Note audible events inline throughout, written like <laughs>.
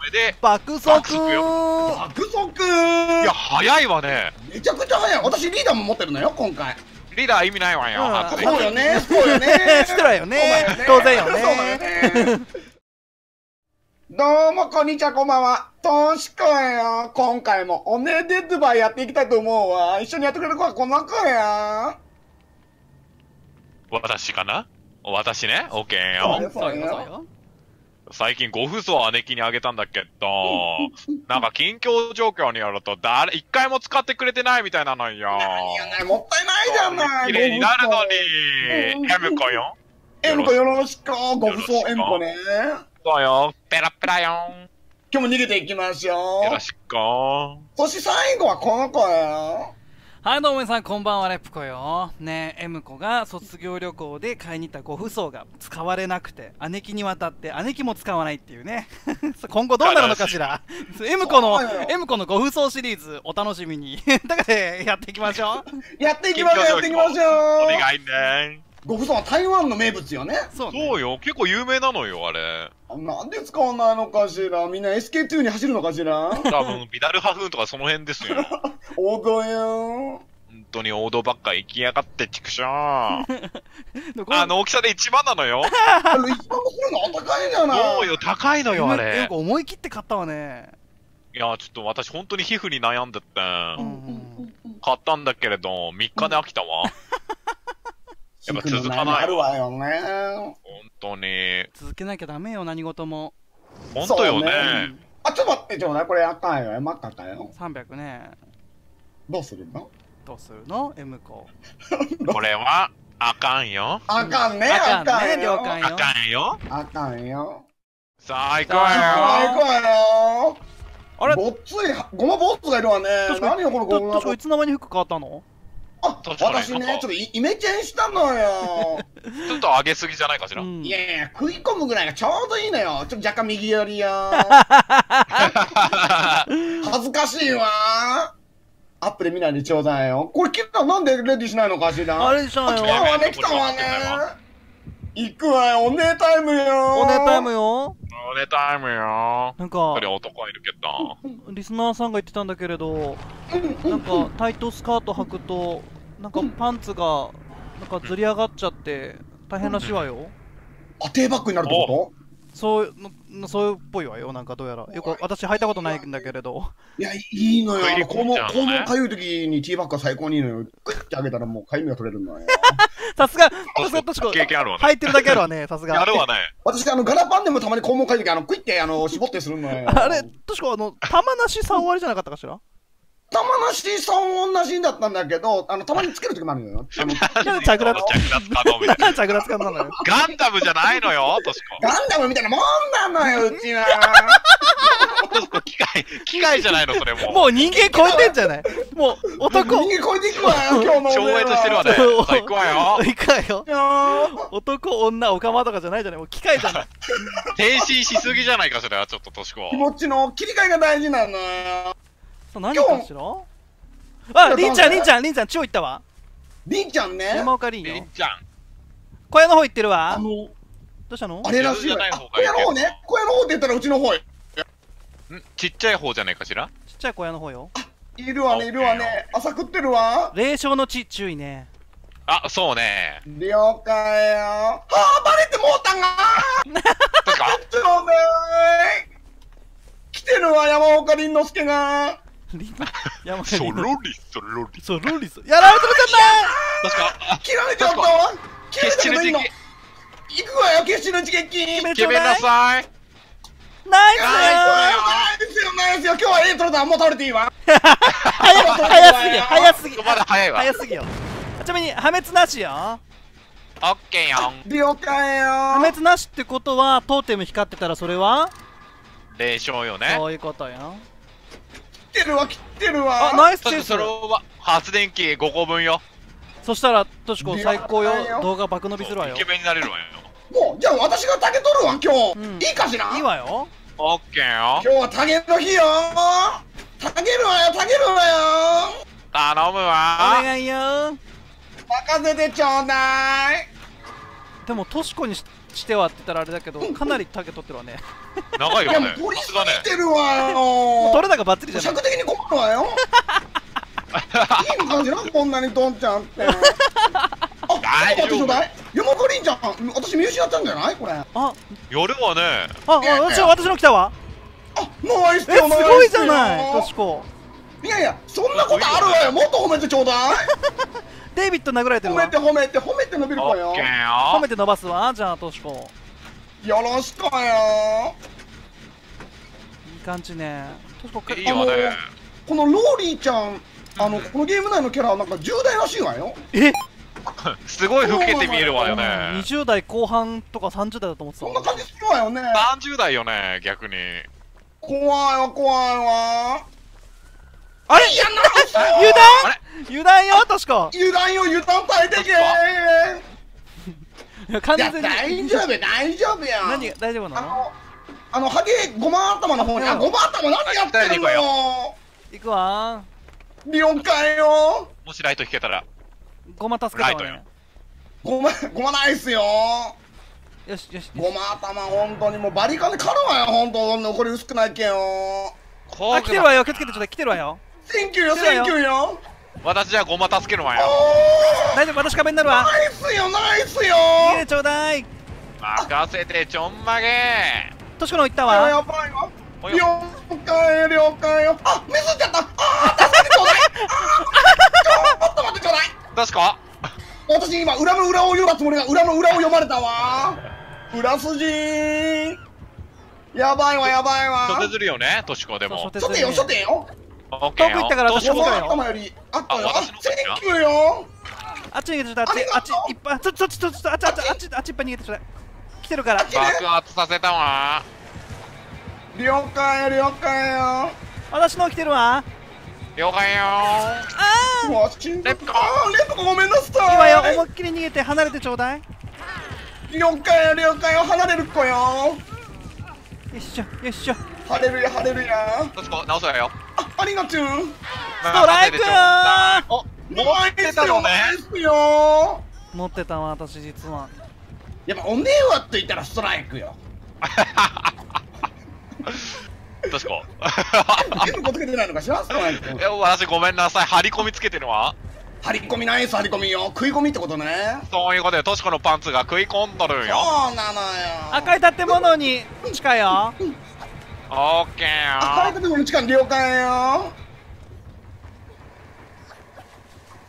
目で。爆速。爆速。よ爆速いや早いわね。めちゃくちゃ速い。私リーダーも持ってるのよ今回。リーダー意味ないわよ、うん。そうよねそうよね。してないよね。当然よね。<laughs> どうもこんにちはこんばんは。としこや。今回もおねでドゥバイやっていきたいと思うわ。一緒にやってくれる子はこの子や。私かな？私ね？OK そうよよ。そうよそうよ最近ご父祖姉貴にあげたんだけ？ど <laughs> なんか近況状況によると誰一回も使ってくれてないみたいなのよ。いやねもったいないじゃない。綺麗になるのうんに M 子よ。エムコよろしく。ご不走エムコね。そうよ。ペラペラよ。今日も逃げていきましょうよろしく。そして最後はこの子やはいどうも皆さんこんばんはレプコよ。ねえ M 子が卒業旅行で買いに行ったご父祖が使われなくて姉貴に渡って姉貴も使わないっていうね。<laughs> 今後どうなるのかしら。M 子のそうよ。M 子のご父祖シリーズお楽しみに。だからやっていきましょう。やっていきましょうやっていきましょう。お願いねご不走は台湾の名物よね。そうね。そうよ。結構有名なのよあれ。なんで使わないのかしら。みんな SK2 に走るのかしら。多分ビダルハフーンとかその辺ですよ。<laughs> 王道よ。本当に王道ばっか行きやがってちくしょー。<laughs> でこ？れあの大きさで一番なのよ。あの一番もするのお高いじゃな。いそうよ高いのよあよれく思い切って買ったわね。いやちょっと私本当に皮膚に悩んでてうんうん買ったんだけれど3日で飽きたわやっぱ続かない。わあるわよね。本当に。続けなきゃダメよ何事も。本当よね。ね。あちょっと待ってちょうだいこれあかんよ。マッカかよ。300ね。どうするの？どうするの？M 子 <laughs> これはあかんよ。あかんねあかんねあかんよ。了解よ。あかんよ。あかんよ。さあ行こうさあよ行こうよ。あれ？ぼっついごまボッツがいるわね。確か何よこのとごまボッツ。確かいつの間に服変わったの？私ねちょっとイイメチェンしたのよ。<laughs> ちょっと上げすぎじゃないかしら、うん。いやいや食い込むぐらいがちょうどいいのよ。ちょっと若干右寄りよ。<laughs> 恥ずかしいわ。アップで見ないでちょうだいよ。これ切ったなんでレディしないのかしら？あれじゃんよ。来たわね来たわね。行くわよおねタイムよ。おねタイムよ。おねタイムよ。なんか男いるけど。リスナーさんが言ってたんだけれどなんかタイトスカート履くとなんかパンツがなんかずり上がっちゃって大変らしいわよあテーバックになるってこそうのそういうっぽいわよなんかどうやらよく私履いたことないんだけれどといやいいのよ食い込んこのこのかゆい時にティーバックが最高にいいのよクイッてあげたらもうかゆみが取れるのよさすがさすが確か経験あるわね履いてるだけあるわねさすがやるわね私あのガラパンでもたまに肛門かゆい時あのクイッてあの絞ってするのよあれ確かあの玉なし3割じゃなかったかしら玉なしさん同じだったんだけどあのたまにつける時もあるのよ。あのなん。で着脱着脱可能みたいな。<laughs> なんで着脱感なのよ。ガンダムじゃないのよ確かガンダムみたいなもんなのようちは。機械機械じゃないのそれもう。もう人間超えてんじゃない？もう男。人間超えていくわよ <laughs> 今日の超越してるわね。行くわよ。いかよ。よ男女オカマとかじゃないじゃない？もう機械じゃな。い転身しすぎじゃないかしらちょっととしこ気持ちの切り替えが大事なのよそう何かしら？ありんちゃんりんちゃんりんちゃん超行ったわ。りんちゃんね。山岡りんよ。りんちゃん。小屋の方行ってるわ。どあのうしたの？あれらしいよじゃないあ小屋の方ね。小屋の方って言ったらうちの方ん？ちっちゃい方じゃないかしら？ちっちゃい小屋の方よ。いるわねいるわね。朝食ってるわ。霊障の地注意ね。あそうね。了解よ。ああバレてもうたが。<laughs> 確か。ちょうだい。来てるわ山岡凛之助がりん <laughs> 山岡そろりそろりそうロリス。やられてるじゃない確かあ切られちゃったわ。切られ決死の時たけどいいの行くわよ決死の一撃決め決めなさい。ナイスよ。ないですよないですよ。今日は A 取れたらもう倒れていいわ早早すぎ。早すぎ。まだ早いわ。早すぎよ。ちなみに破滅なしよ。オッケーよ了解よ。破滅なしってことはトーテム光ってたらそれは？霊障よね。そういうことよてるわ切ってるわ。あナイスチェイス。それは発電機5個分よ。そしたらとしこ最高よ。よ。動画爆伸びするわよ。イケメンになれるわよ。もうじゃあ私が竹取るわ今日、うん。いいかしら？いいわよ。オッケーよ。今日は竹の日よ。竹るわよ竹るわよ。頼むおわ願いよ。任せてちょうだいでもとしこにししてはって言ったらあれだけどかなりターゲット取ってるわねいや、も長いよねう。取りす。ぎてるわよ。<laughs> 取れ高バッチリじゃない？尺的に困るわよ。<laughs> いい感じな、こんなにドンちゃんって。あ、大丈夫待ってちょうだい。山かりんちゃん、私見失ったんじゃない？これ。あ、あ夜はね、ああ私私の来たわナイスえすごいじゃないとしこ。こいやいや、そんなことあるわよ。もっと褒めてちょうだい。<laughs> デイビッド殴られてる褒わめて褒めて褒めて伸びる子よ褒め。て伸ばすわじゃあとしこよろしくよ。いい感じねとしこかいいよね。このローリーちゃん、あの、このゲーム内のキャラ、なんか10代らしいわよ。え？すごい老けて見えるわよね。20代後半とか30代だと思ってたそんな感じするわよね。30代よね、逆に。怖いわ、怖いわ。あれ？いや、な油断あれ油断よ油断よ、油断大敵いや完いや、全に大丈夫、大丈夫や。何が大丈夫なの？あの、あの、ハゲ、ごま頭の方に、あ、ごま頭何やってんのよ。行くわ。了解よ。もしライト引けたら。ごま助けたわライトよ。ねごま、ごまないっすよ。よしよし。ごま頭、本当にもうバリカンで狩るわよ、本当残り薄くないけよ。こあ来てるわよ。気をつけてちょうだい来てるわよ。センキューよ、センキューよ。私じゃあごま助けるわよ。お大丈夫私壁になるわー、ナイスよ、ナイスよ。逃げてちょうだい任せてちょんまげとしこの行ったやわばいわ。およ了解了解よ。あ、ミスっちゃった。あー、助けてちょうだい。ちょっと待ってちょうだい。確か？私今裏の裏を読んだつもりが裏の裏を読まれたわ裏筋やばいわやばいわ初手するよね、としこでも。そう初手よ初手よオッケーよ遠く行ったから私もそうよ頭よりあったよ。ああ私のセンキューよ。あっち逃げてちょうだいあっちあっちいっぱいちょちょちょちょあっちあっちあっち。あっちいっぱい逃げてちょうだい来てるから。爆発させたわ。了解了解よ。私の来てるわ。了解よ。あうわ心臓レプコあーレプコごめんなあさい。今よ思いっきり逃げて離れてちょうだい。了解よ了解よ。離れる子よ。よいしょよいしょ。ハレルヤハレルヤとしこ直すわよ。あありがとう。ストライクお、ナ持ってたのね。ナイスよ。持ってたわ私実は。やっぱおねえわって言ったらストライクよ。としこ。全部こつけてないのかしら？ストライク。え私ごめんなさい。張り込みつけてるわ。張り込みナイス張り込みよ。食い込みってことね。そういうことで、としこのパンツが食い込んどるんよ。そうなのよ。赤い建物に近いよオッケーよ。赤い建物の近く了解よ。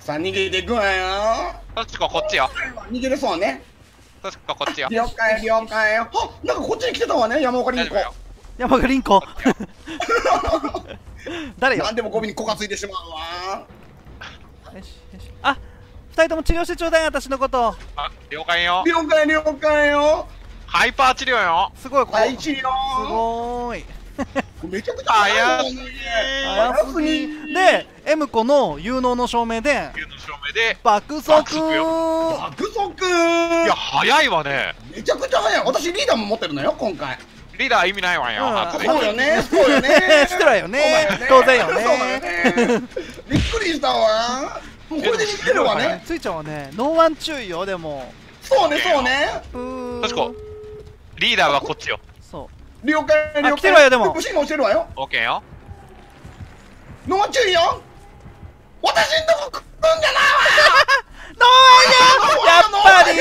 さあ逃げていくわよ。としここっちよ。逃げれそうね。としここっちよ。了解了解よ。あなんかこっちに来てたわね。山岡凛子。山岡凛子？<laughs> 誰よ？なんでもゴミに子がついてしまうわ。よしよし。あ二人とも治療してちょうだい私のこと。あ、了解よ。了解了解よハイパー治療よ。すごいこう第一よすごーい。めちゃくちゃ早いわね早すぎ。で M 子の有能の証明で牛の証明で。爆速。爆速。よ爆速いや、早いわね。めちゃくちゃ早い。私リーダーも持ってるのよ今回。リーダー意味ないわよ。そうよねそうよね。知ってるわよね。当然よね。びっくりしたわ。もうこれで逃げるわね。ついちゃんはね。ノーワン注意よでも。そうねそうね。確かリーダーはこっちよ。そ了解了解。来てるわよでも。牛も教えるわよ。オッケーよ。ノー注意よ。私んとこ来るんじゃないう <laughs> ノーワンよやっぱり。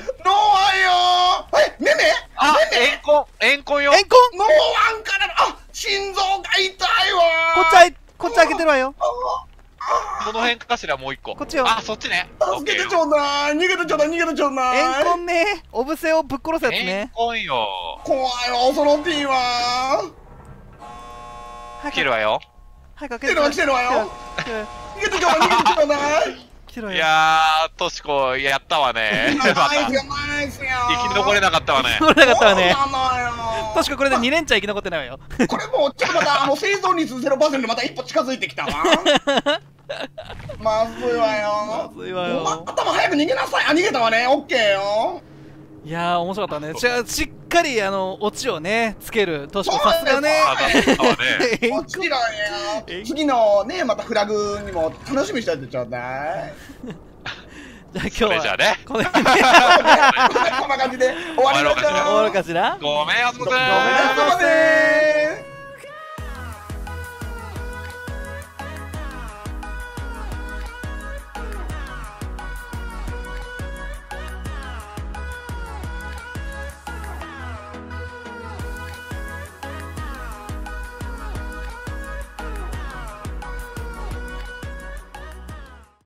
<laughs> ノーワンよ。えめめあ、めめエンコン、エンコンよ。エンコン？ノーワンからのあ心臓が痛いわ。こっちあいこっち開けてるわよこの辺かしらもう一個。こっちよ。あ、そっちね。助けてちょうだい。逃げてちょうだい逃げてちょうだい。エンコンねお布施をぶっ殺すやつエンねコンよ。怖いわ恐ろしいわ早切るわよ。早く来てるわ来てるわよ。逃げてちょうだい逃げてちょうだい。来てるわよ。いやー、トシコ、<laughs> やったわね。生き残れなかったわね。取れなかったわね。そうなのよ。確かこれで2連チャン生き残ってないわよ。これもうちょっとまたあの生存率0%また一歩近づいてきたわ <laughs> <laughs> まずいわよ。まずいわおよ頭早く逃げなさい。あ逃げたわね。オッケーよ。いやー面白かったね。じゃあしっかりあのオチをねつける。としこさすがね。もちろんよ次のねまたフラグにも楽しみにしておいてちょうだいじゃあ今日それじゃあはね。これこんな感じで。終わりましょう。終わるかしら？ごめん、あそこさん。ごめんなさい。ませ